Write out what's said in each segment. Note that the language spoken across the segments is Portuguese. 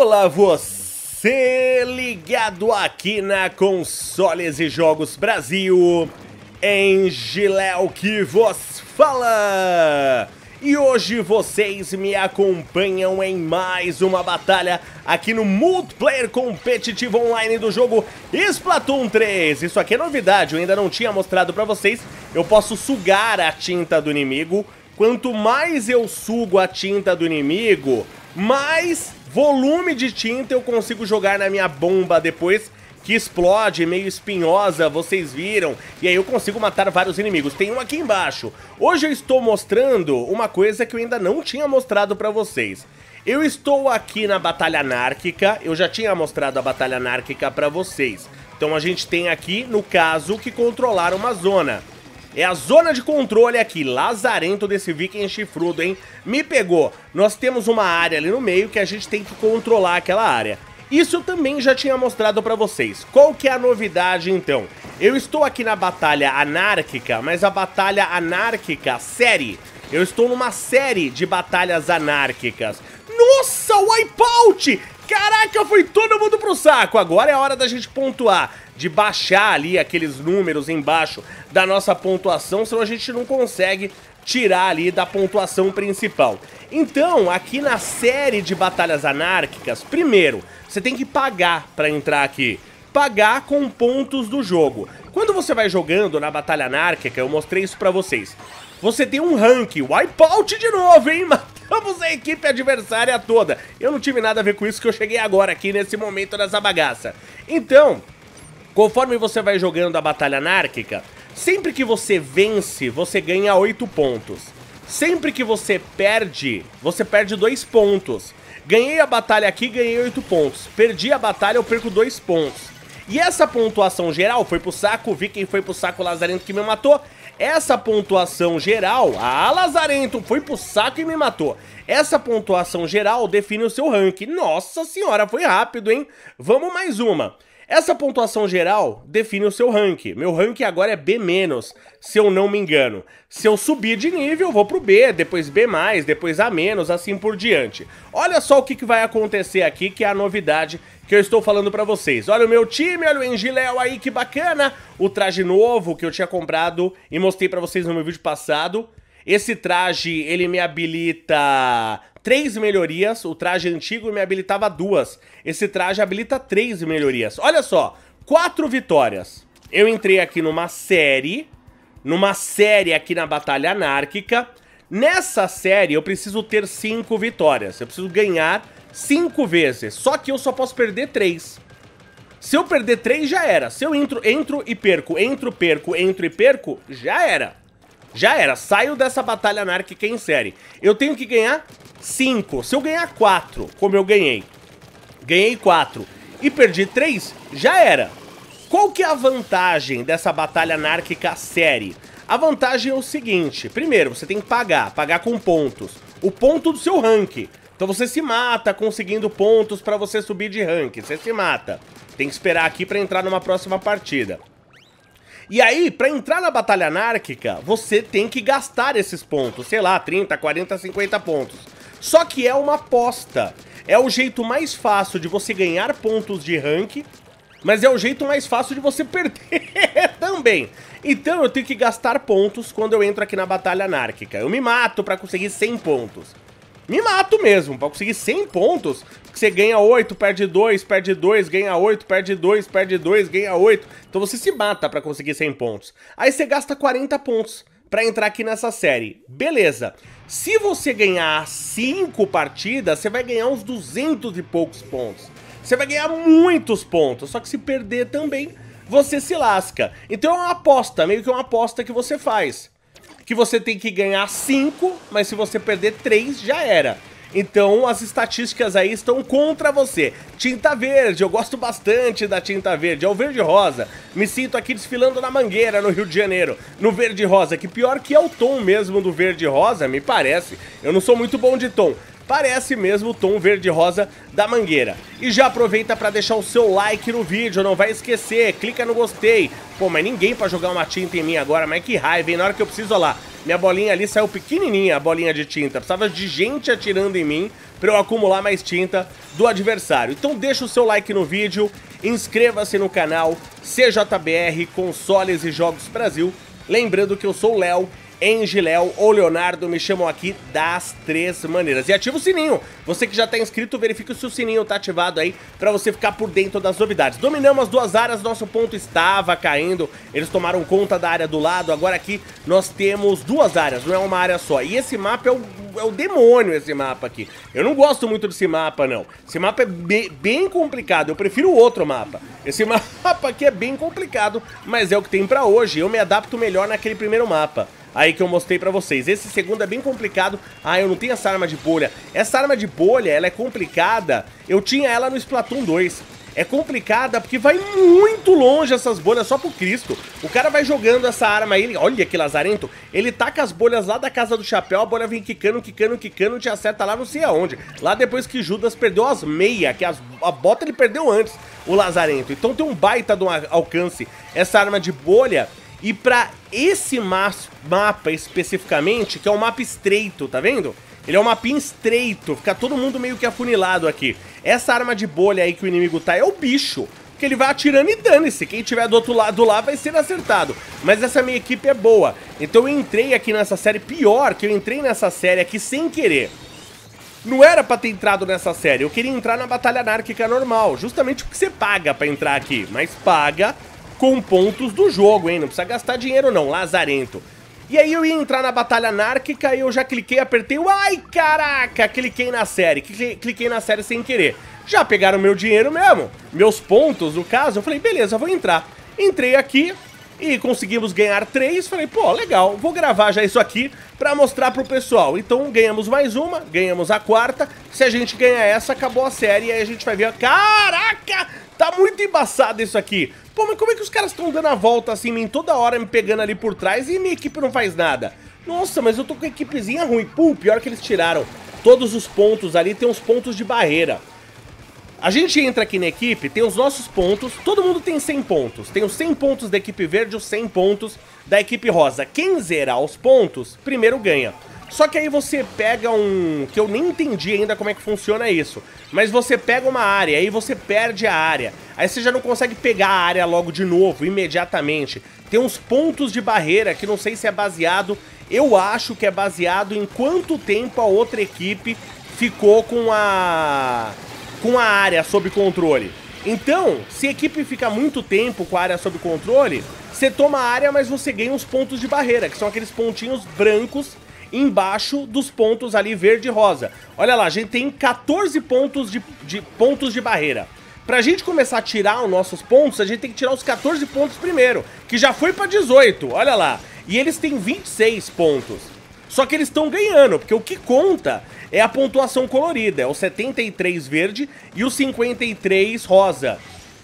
Olá você ligado aqui na Consoles e Jogos Brasil, em Giléu que vos fala! E hoje vocês me acompanham em mais uma batalha aqui no multiplayer competitivo online do jogo Splatoon 3. Isso aqui é novidade, eu ainda não tinha mostrado pra vocês. Eu posso sugar a tinta do inimigo. Quanto mais eu sugo a tinta do inimigo, mais volume de tinta eu consigo jogar na minha bomba depois que explode, meio espinhosa, vocês viram. E aí eu consigo matar vários inimigos. Tem um aqui embaixo. Hoje eu estou mostrando uma coisa que eu ainda não tinha mostrado pra vocês. Eu estou aqui na Batalha Anárquica, eu já tinha mostrado a Batalha Anárquica pra vocês. Então a gente tem aqui, no caso, que controlar uma zona. É a zona de controle aqui, lazarento desse viking chifrudo, hein? Me pegou. Nós temos uma área ali no meio que a gente tem que controlar aquela área. Isso eu também já tinha mostrado pra vocês. Qual que é a novidade, então? Eu estou aqui na Batalha Anárquica, mas a Batalha Anárquica série. Eu estou numa série de batalhas anárquicas. Nossa, Wipeout! Caraca, foi todo mundo pro saco. Agora é a hora da gente pontuar, de baixar ali aqueles números embaixo da nossa pontuação, senão a gente não consegue tirar ali da pontuação principal. Então, aqui na série de batalhas anárquicas, primeiro, você tem que pagar para entrar aqui. Pagar com pontos do jogo. Quando você vai jogando na batalha anárquica, eu mostrei isso pra vocês. Você tem um rank, wipeout de novo, hein? Matamos a equipe adversária toda. Eu não tive nada a ver com isso que eu cheguei agora aqui nesse momento dessa bagaça. Então, conforme você vai jogando a batalha anárquica, Sempre que você vence, você ganha 8 pontos. Sempre que você perde, você perde 2 pontos. Ganhei a batalha aqui, ganhei 8 pontos. Perdi a batalha, eu perco 2 pontos. E essa pontuação geral foi pro saco, vi quem foi pro saco Lazarento que me matou. Essa pontuação geral, a Lazarento foi pro saco e me matou. Essa pontuação geral define o seu rank. Nossa senhora, foi rápido, hein? Vamos mais uma. Essa pontuação geral define o seu rank. Meu rank agora é B-, se eu não me engano. Se eu subir de nível, eu vou pro B, depois B+, depois A-, assim por diante. Olha só o que, vai acontecer aqui, que é a novidade que eu estou falando pra vocês. Olha o meu time, olha o Engiléu aí, que bacana! O traje novo que eu tinha comprado e mostrei pra vocês no meu vídeo passado. Esse traje, ele me habilita três melhorias, o traje antigo me habilitava duas. Esse traje habilita três melhorias. Olha só, quatro vitórias. Eu entrei aqui numa série, numa série aqui na Batalha Anárquica. Nessa série eu preciso ter cinco vitórias, eu preciso ganhar cinco vezes, só que eu só posso perder três. Se eu perder três, já era. Se eu entro, entro e perco, entro, perco, entro e perco, já era. Já era, saio dessa batalha anárquica em série. Eu tenho que ganhar 5. Se eu ganhar 4, como eu ganhei, ganhei 4 e perdi 3, já era. Qual que é a vantagem dessa batalha anárquica série? A vantagem é o seguinte, primeiro, você tem que pagar, pagar com pontos. O ponto do seu rank. Então você se mata conseguindo pontos para você subir de rank, você se mata. Tem que esperar aqui para entrar numa próxima partida. E aí, para entrar na batalha anárquica, você tem que gastar esses pontos, sei lá, 30, 40, 50 pontos. Só que é uma aposta. É o jeito mais fácil de você ganhar pontos de rank, mas é o jeito mais fácil de você perder também. Então eu tenho que gastar pontos quando eu entro aqui na batalha anárquica. Eu me mato para conseguir 100 pontos. Me mato mesmo, pra conseguir 100 pontos, você ganha 8, perde 2, perde 2, ganha 8, perde 2, perde 2, ganha 8. Então você se mata pra conseguir 100 pontos. Aí você gasta 40 pontos pra entrar aqui nessa série. Beleza. Se você ganhar 5 partidas, você vai ganhar uns 200 e poucos pontos. Você vai ganhar muitos pontos, só que se perder também, você se lasca. Então é uma aposta, meio que uma aposta que você faz que você tem que ganhar 5, mas se você perder 3, já era. Então as estatísticas aí estão contra você. Tinta verde, eu gosto bastante da tinta verde, é o verde rosa. Me sinto aqui desfilando na Mangueira, no Rio de Janeiro, no verde rosa, que pior que é o tom mesmo do verde rosa, me parece. Eu não sou muito bom de tom, parece mesmo o tom verde-rosa da mangueira. E já aproveita para deixar o seu like no vídeo, não vai esquecer, clica no gostei. Pô, mas ninguém para jogar uma tinta em mim agora, mas que raiva, hein? Na hora que eu preciso, olha lá, Minha bolinha ali saiu pequenininha, a bolinha de tinta. Precisava de gente atirando em mim para eu acumular mais tinta do adversário. Então deixa o seu like no vídeo, inscreva-se no canal CJBR Consoles e Jogos Brasil. Lembrando que eu sou o Léo Engiléu ou Leonardo me chamam aqui das três maneiras. E ativa o sininho. Você que já está inscrito, verifique se o sininho está ativado aí para você ficar por dentro das novidades. Dominamos as duas áreas, nosso ponto estava caindo. Eles tomaram conta da área do lado. Agora aqui nós temos duas áreas, não é uma área só. E esse mapa é o, é o demônio, esse mapa aqui. Eu não gosto muito desse mapa, não. Esse mapa é bem, bem complicado. Eu prefiro o outro mapa. Esse mapa aqui é bem complicado, mas é o que tem para hoje. Eu me adapto melhor naquele primeiro mapa aí que eu mostrei pra vocês. Esse segundo é bem complicado. Ah, eu não tenho essa arma de bolha. Essa arma de bolha, ela é complicada. Eu tinha ela no Splatoon 2 é complicada porque vai muito longe essas bolhas só pro Cristo. O cara vai jogando essa arma aí, olha que lazarento, ele taca as bolhas lá da casa do chapéu, a bolha vem quicando, quicando, quicando, te acerta lá não sei aonde. Lá depois que Judas perdeu as meias, que as, a bota ele perdeu antes, o lazarento. Então tem um baita de um alcance essa arma de bolha e para esse mapa especificamente, que é um mapa estreito, tá vendo? Ele é um mapinha estreito, fica todo mundo meio que afunilado aqui. Essa arma de bolha aí que o inimigo tá é o bicho, que ele vai atirando e dane-se. Quem tiver do outro lado lá vai ser acertado. Mas essa minha equipe é boa. Então eu entrei aqui nessa série, pior que eu entrei nessa série aqui sem querer. Não era pra ter entrado nessa série, eu queria entrar na Batalha Anárquica normal, justamente porque você paga pra entrar aqui, mas paga com pontos do jogo, hein? Não precisa gastar dinheiro não, lazarento. E aí eu ia entrar na batalha anárquica e eu já cliquei, apertei o... Ai, caraca! Cliquei na série, cliquei na série sem querer. Já pegaram meu dinheiro mesmo, meus pontos, no caso. Eu falei, beleza, vou entrar. Entrei aqui e conseguimos ganhar três. Falei, pô, legal, vou gravar já isso aqui pra mostrar pro pessoal. Então ganhamos mais uma, ganhamos a quarta. Se a gente ganhar essa, acabou a série e aí a gente vai ver... Caraca! Tá muito embaçado isso aqui. Pô, mas como é que os caras estão dando a volta assim, em toda hora me pegando ali por trás e minha equipe não faz nada? Nossa, mas eu tô com a equipezinha ruim. Pô, pior que eles tiraram todos os pontos ali, tem uns pontos de barreira. A gente entra aqui na equipe, tem os nossos pontos, todo mundo tem 100 pontos. Tem os 100 pontos da equipe verde os 100 pontos da equipe rosa. Quem zerar os pontos, primeiro ganha. Só que aí você pega um... que eu nem entendi ainda como é que funciona isso. Mas você pega uma área, aí você perde a área. Aí você já não consegue pegar a área logo de novo, imediatamente. Tem uns pontos de barreira que não sei se é baseado... Eu acho que é baseado em quanto tempo a outra equipe ficou com a... com a área sob controle. Então, se a equipe fica muito tempo com a área sob controle, você toma a área, mas você ganha uns pontos de barreira, que são aqueles pontinhos brancos embaixo dos pontos ali verde e rosa. Olha lá, a gente tem 14 pontos de, de, pontos de barreira. Pra gente começar a tirar os nossos pontos, a gente tem que tirar os 14 pontos primeiro, que já foi pra 18, olha lá. E eles têm 26 pontos. Só que eles estão ganhando, porque o que conta é a pontuação colorida, é o 73 verde e o 53 rosa.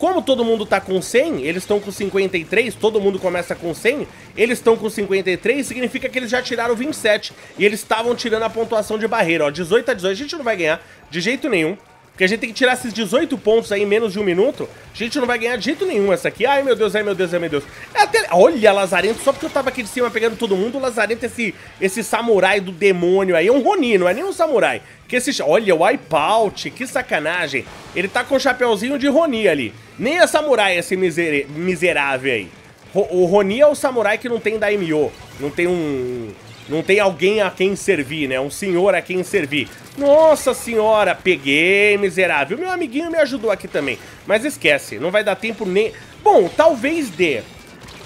Como todo mundo tá com 100, eles estão com 53, todo mundo começa com 100, eles estão com 53, significa que eles já tiraram 27. E eles estavam tirando a pontuação de barreira, ó, 18 a 18, a gente não vai ganhar de jeito nenhum. Porque a gente tem que tirar esses 18 pontos aí em menos de um minuto. A gente não vai ganhar de jeito nenhum essa aqui. Ai, meu Deus, ai, meu Deus, ai, meu Deus. É até... Olha, Lazarento, só porque eu tava aqui de cima pegando todo mundo, o Lazarento, esse, esse samurai do demônio aí, é um Ronin, não é nem um samurai. Que esse... Olha, o Wipeout, que sacanagem. Ele tá com o chapéuzinho de Ronin ali. Nem é samurai esse miser... miserável aí. O, Ronin é o samurai que não tem daimyo. Não tem um não tem alguém a quem servir, né? Um senhor a quem servir. Nossa senhora, peguei, miserável. Meu amiguinho me ajudou aqui também. Mas esquece, não vai dar tempo nem... Bom, talvez dê.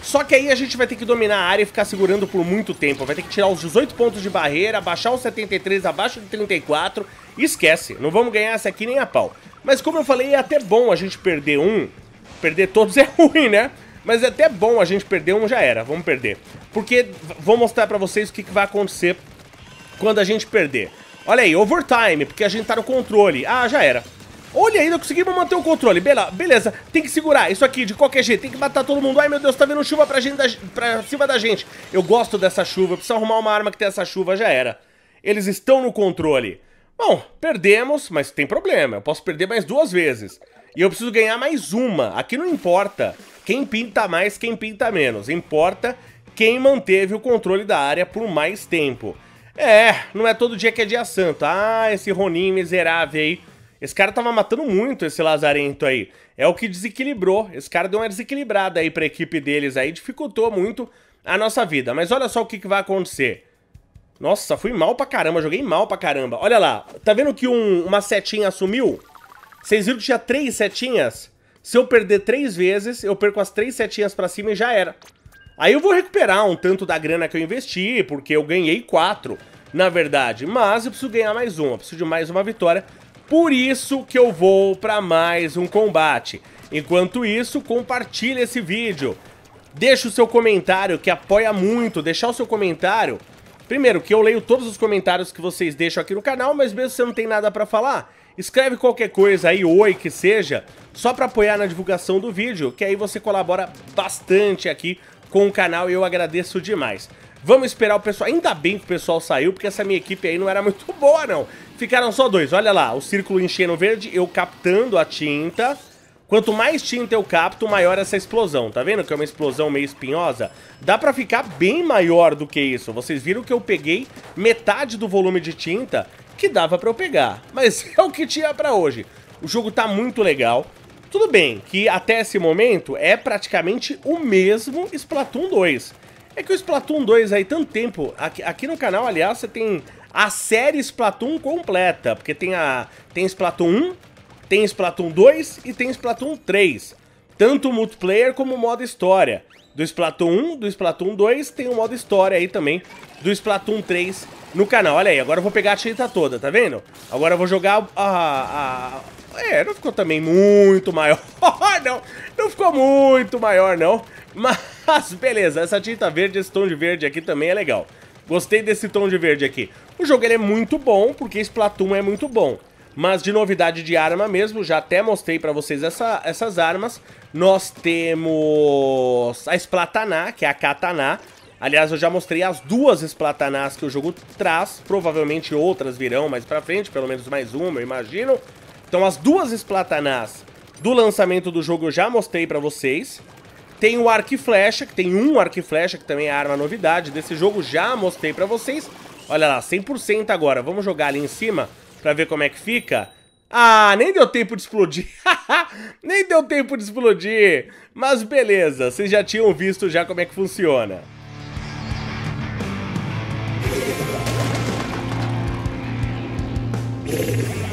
Só que aí a gente vai ter que dominar a área e ficar segurando por muito tempo. Vai ter que tirar os 18 pontos de barreira, baixar os 73 abaixo de 34. E esquece, não vamos ganhar essa aqui nem a pau. Mas como eu falei, é até bom a gente perder um. Perder todos é ruim, né? Mas é até bom a gente perder um, já era, vamos perder. Porque vou mostrar pra vocês o que, que vai acontecer quando a gente perder. Olha aí, overtime, porque a gente tá no controle. Ah, já era. Olha, ainda conseguimos manter o controle. Beleza, tem que segurar isso aqui de qualquer jeito. Tem que matar todo mundo. Ai, meu Deus, tá vendo chuva pra, gente, pra cima da gente. Eu gosto dessa chuva. Preciso arrumar uma arma que tem essa chuva. Já era. Eles estão no controle. Bom, perdemos, mas tem problema. Eu posso perder mais duas vezes. E eu preciso ganhar mais uma. Aqui não importa quem pinta mais, quem pinta menos. Importa quem manteve o controle da área por mais tempo. É, não é todo dia que é dia santo. Ah, esse Ronin miserável aí. Esse cara tava matando muito esse Lazarento aí. É o que desequilibrou. Esse cara deu uma desequilibrada aí pra equipe deles aí, dificultou muito a nossa vida. Mas olha só o que, que vai acontecer. Nossa, fui mal pra caramba, joguei mal pra caramba. Olha lá, tá vendo que um, uma setinha sumiu? Vocês viram que tinha três setinhas? Se eu perder três vezes, eu perco as três setinhas pra cima e já era. Aí eu vou recuperar um tanto da grana que eu investi, porque eu ganhei quatro, na verdade. Mas eu preciso ganhar mais uma, preciso de mais uma vitória. Por isso que eu vou para mais um combate. Enquanto isso, compartilhe esse vídeo. Deixa o seu comentário, que apoia muito. Deixar o seu comentário... Primeiro, que eu leio todos os comentários que vocês deixam aqui no canal, mas mesmo se você não tem nada para falar, escreve qualquer coisa aí, oi que seja, só para apoiar na divulgação do vídeo, que aí você colabora bastante aqui com o canal e eu agradeço demais. Vamos esperar o pessoal, ainda bem que o pessoal saiu, porque essa minha equipe aí não era muito boa não. Ficaram só dois, olha lá, o círculo enchendo verde, eu captando a tinta. Quanto mais tinta eu capto, maior essa explosão, tá vendo que é uma explosão meio espinhosa? Dá pra ficar bem maior do que isso, vocês viram que eu peguei metade do volume de tinta que dava pra eu pegar, mas é o que tinha pra hoje. O jogo tá muito legal, tudo bem que até esse momento é praticamente o mesmo Splatoon 2. É que o Splatoon 2 aí, tanto tempo... Aqui, aqui no canal, aliás, você tem a série Splatoon completa. Porque tem a tem Splatoon 1, tem Splatoon 2 e tem Splatoon 3. Tanto multiplayer como modo história. Do Splatoon 1, do Splatoon 2, tem o modo história aí também do Splatoon 3 no canal. Olha aí, agora eu vou pegar a tinta toda, tá vendo? Agora eu vou jogar a, a, é, não ficou também muito maior, não, não ficou muito maior, não. Mas, beleza, essa tinta verde, esse tom de verde aqui também é legal. Gostei desse tom de verde aqui. O jogo ele é muito bom, porque Splatoon é muito bom. Mas de novidade de arma mesmo, já até mostrei pra vocês essa, essas armas. Nós temos a Splataná, que é a Katana. Aliás, eu já mostrei as duas Splatanás que o jogo traz. Provavelmente outras virão mais pra frente, pelo menos mais uma, eu imagino. Então as duas esplatanás do lançamento do jogo eu já mostrei pra vocês. Tem o arco e flecha, que tem um arco e flecha, que também é a arma novidade desse jogo, já mostrei pra vocês. Olha lá, 100% agora. Vamos jogar ali em cima pra ver como é que fica. Ah, nem deu tempo de explodir. nem deu tempo de explodir. Mas beleza, vocês já tinham visto já como é que funciona. Yeah.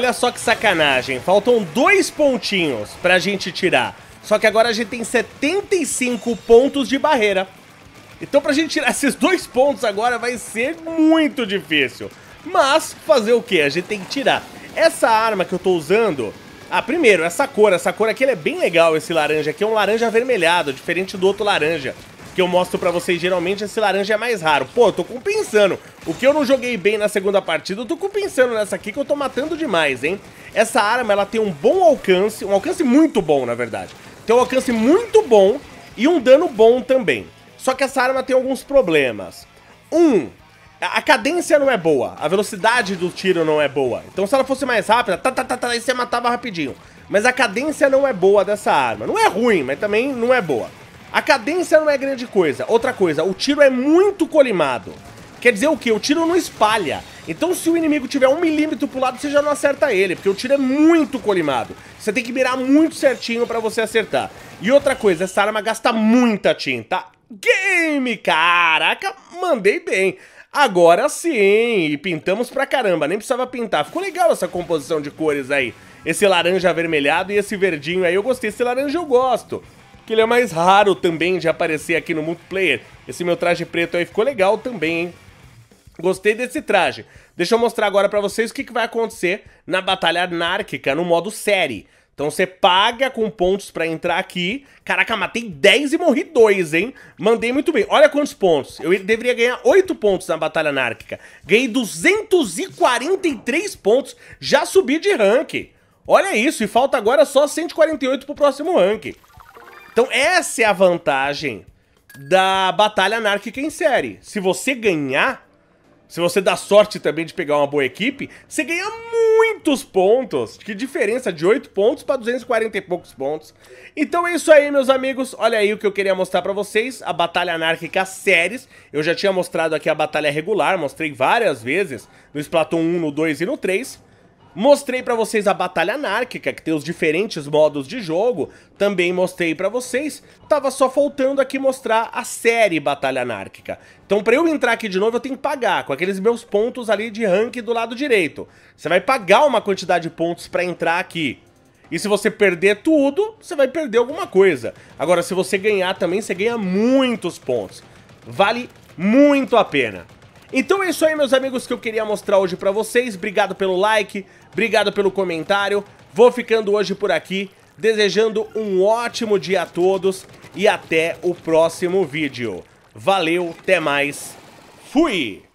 Olha só que sacanagem. Faltam dois pontinhos pra gente tirar. Só que agora a gente tem 75 pontos de barreira. Então pra gente tirar esses dois pontos agora vai ser muito difícil. Mas fazer o que? A gente tem que tirar. Essa arma que eu tô usando... Ah, primeiro, essa cor. Essa cor aqui é bem legal, esse laranja aqui. É um laranja avermelhado, diferente do outro laranja que eu mostro pra vocês, geralmente esse laranja é mais raro. Pô, eu tô compensando. O que eu não joguei bem na segunda partida, eu tô compensando nessa aqui que eu tô matando demais, hein? Essa arma, ela tem um bom alcance, um alcance muito bom, na verdade. Tem um alcance muito bom e um dano bom também. Só que essa arma tem alguns problemas. Um, a cadência não é boa, a velocidade do tiro não é boa. Então se ela fosse mais rápida, tá, tá, tá, tá, aí você matava rapidinho. Mas a cadência não é boa dessa arma. Não é ruim, mas também não é boa. A cadência não é grande coisa. Outra coisa, o tiro é muito colimado. Quer dizer o quê? O tiro não espalha. Então se o inimigo tiver um milímetro pro lado, você já não acerta ele, porque o tiro é muito colimado. Você tem que mirar muito certinho pra você acertar. E outra coisa, essa arma gasta muita tinta. Game! Caraca, mandei bem. Agora sim, e pintamos pra caramba, nem precisava pintar. Ficou legal essa composição de cores aí. Esse laranja avermelhado e esse verdinho aí, eu gostei. Esse laranja eu gosto que ele é mais raro também de aparecer aqui no multiplayer. Esse meu traje preto aí ficou legal também, hein? Gostei desse traje. Deixa eu mostrar agora pra vocês o que, que vai acontecer na Batalha Anárquica no modo série. Então você paga com pontos pra entrar aqui. Caraca, matei 10 e morri 2, hein? Mandei muito bem. Olha quantos pontos. Eu deveria ganhar 8 pontos na Batalha Anárquica. Ganhei 243 pontos. Já subi de rank. Olha isso, e falta agora só 148 pro próximo rank. Então essa é a vantagem da batalha anárquica em série. Se você ganhar, se você dá sorte também de pegar uma boa equipe, você ganha muitos pontos. Que diferença de 8 pontos para 240 e poucos pontos. Então é isso aí, meus amigos. Olha aí o que eu queria mostrar para vocês. A Batalha Anárquica Séries. Eu já tinha mostrado aqui a Batalha Regular. Mostrei várias vezes no Splatoon 1, no 2 e no 3. Mostrei pra vocês a Batalha Anárquica, que tem os diferentes modos de jogo. Também mostrei pra vocês. Tava só faltando aqui mostrar a série Batalha Anárquica. Então pra eu entrar aqui de novo eu tenho que pagar, com aqueles meus pontos ali de rank do lado direito. Você vai pagar uma quantidade de pontos pra entrar aqui. E se você perder tudo, você vai perder alguma coisa. Agora, se você ganhar também, você ganha muitos pontos. Vale muito a pena. Então é isso aí, meus amigos, que eu queria mostrar hoje pra vocês. Obrigado pelo like, obrigado pelo comentário. Vou ficando hoje por aqui, desejando um ótimo dia a todos e até o próximo vídeo. Valeu, até mais, fui!